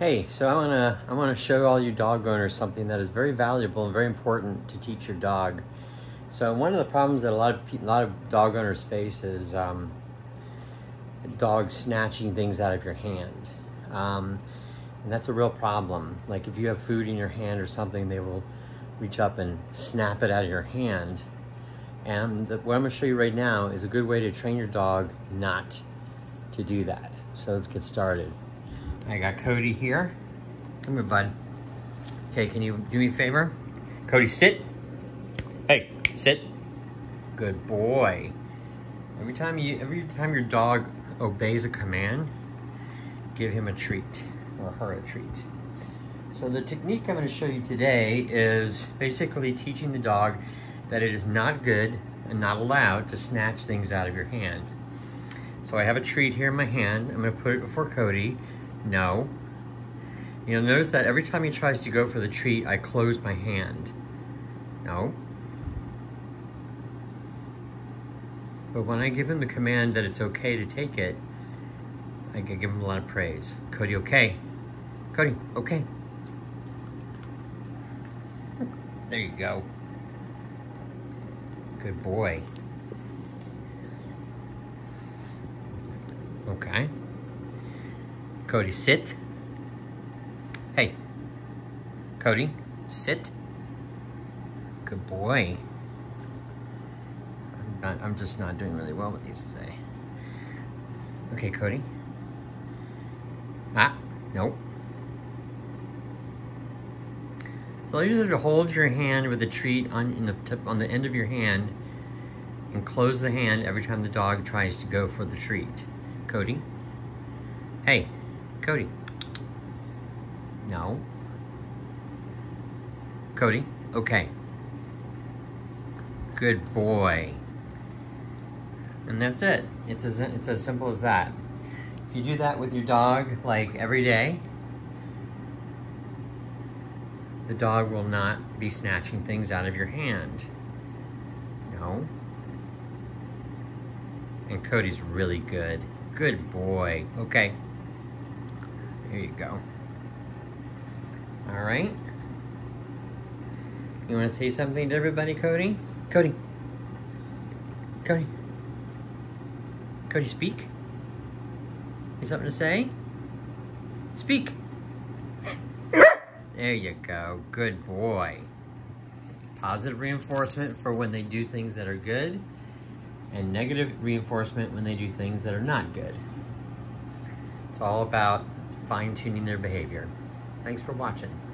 Hey, so I wanna I wanna show all you dog owners something that is very valuable and very important to teach your dog. So one of the problems that a lot of a lot of dog owners face is um, dogs snatching things out of your hand, um, and that's a real problem. Like if you have food in your hand or something, they will reach up and snap it out of your hand. And the, what I'm gonna show you right now is a good way to train your dog not to do that. So let's get started. I got Cody here. Come here, bud. Okay, can you do me a favor? Cody, sit. Hey, sit. Good boy. Every time you, every time your dog obeys a command, give him a treat or her a treat. So the technique I'm going to show you today is basically teaching the dog that it is not good and not allowed to snatch things out of your hand. So I have a treat here in my hand. I'm going to put it before Cody. No. You'll notice that every time he tries to go for the treat, I close my hand. No. But when I give him the command that it's okay to take it, I can give him a lot of praise. Cody, okay. Cody, okay. There you go. Good boy. Okay. Cody, sit. Hey. Cody, sit. Good boy. I'm, just not doing really well with these today. Okay, Cody. Ah, nope. So I usually hold your hand with the treat on in the tip on the end of your hand and close the hand every time the dog tries to go for the treat. Cody. Hey, Cody. No. Cody, okay. Good boy. And that's it. It's as, it's as simple as that. If you do that with your dog, like every day, the dog will not be snatching things out of your hand. No. And Cody's really good. Good boy. Okay. Here you go. All right. You want to say something to everybody, Cody? Cody. Cody. Cody, speak. You something to say? Speak. There you go. Good boy. Positive reinforcement for when they do things that are good, and negative reinforcement when they do things that are not good. It's all about fine tuning their behavior. Thanks for watching.